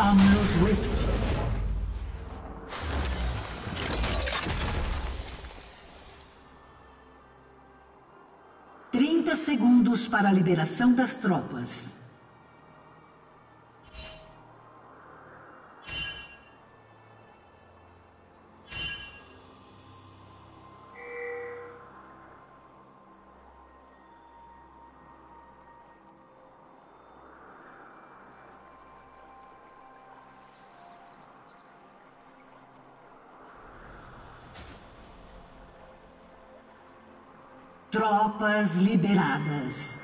Summer's Rift. Trinta segundos para a liberação das tropas. Tropas liberadas.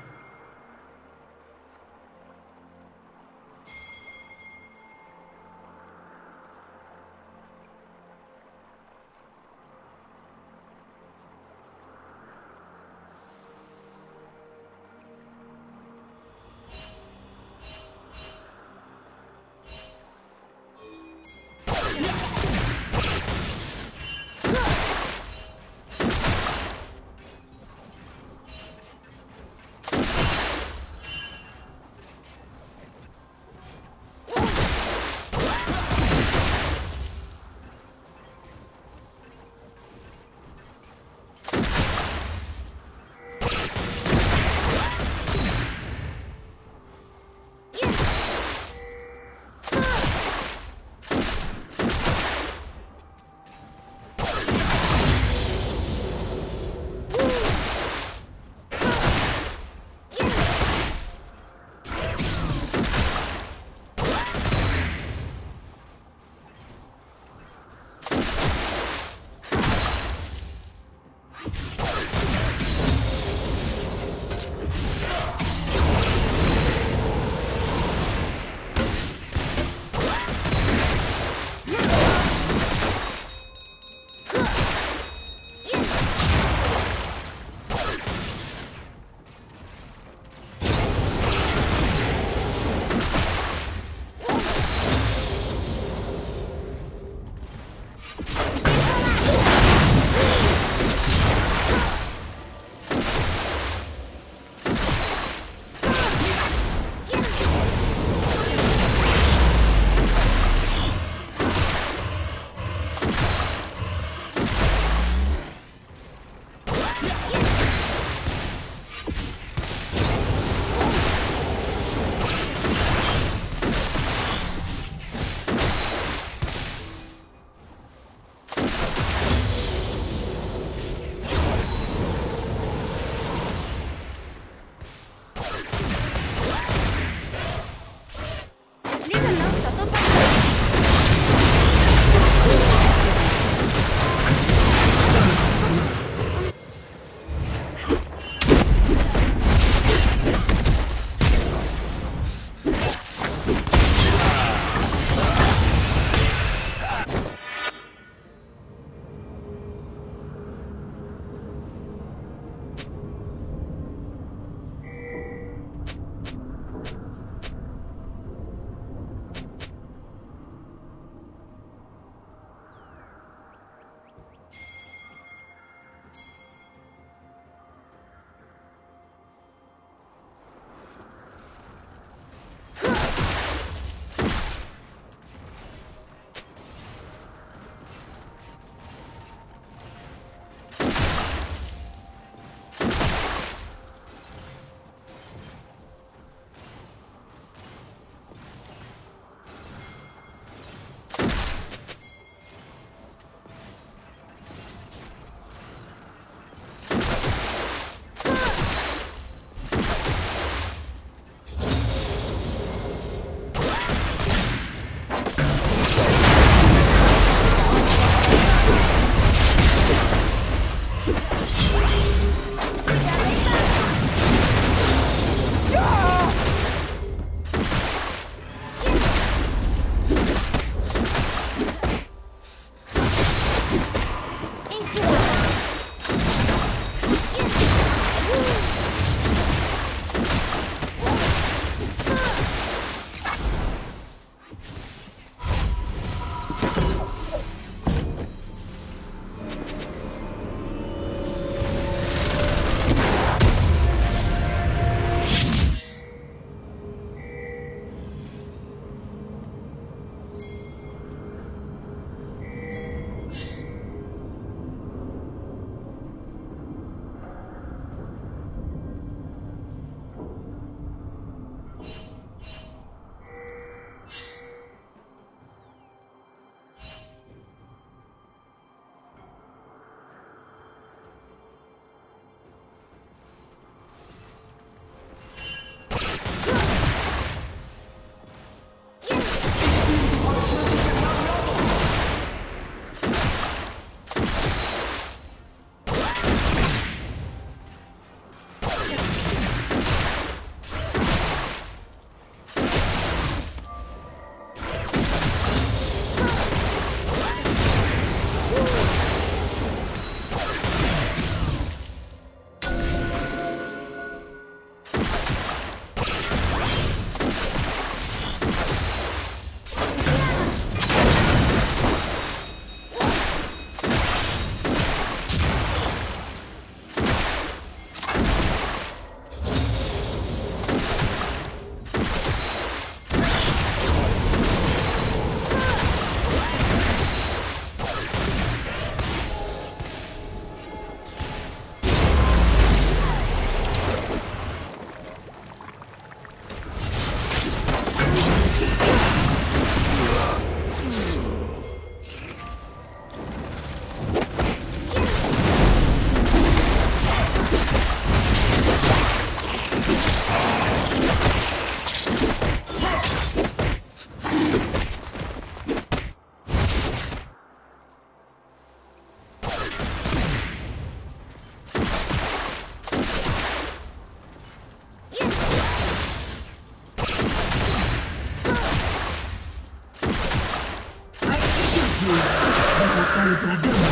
Infiltración.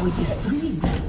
его не стоит даже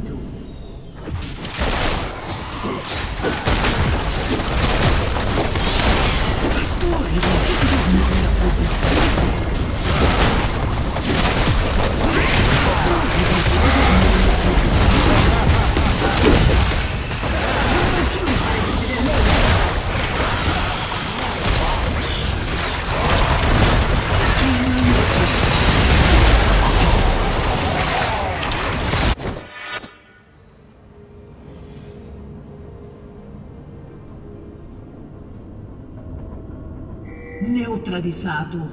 do. Neutralizado.